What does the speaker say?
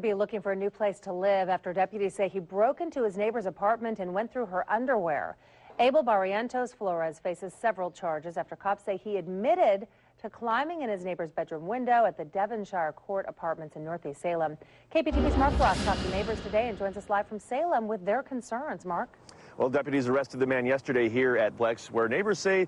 be looking for a new place to live after deputies say he broke into his neighbor's apartment and went through her underwear. Abel Barrientos Flores faces several charges after cops say he admitted to climbing in his neighbor's bedroom window at the Devonshire Court Apartments in Northeast Salem. KPTV's Mark Ross talked to neighbors today and joins us live from Salem with their concerns. Mark? Well, deputies arrested the man yesterday here at Blex, where neighbors say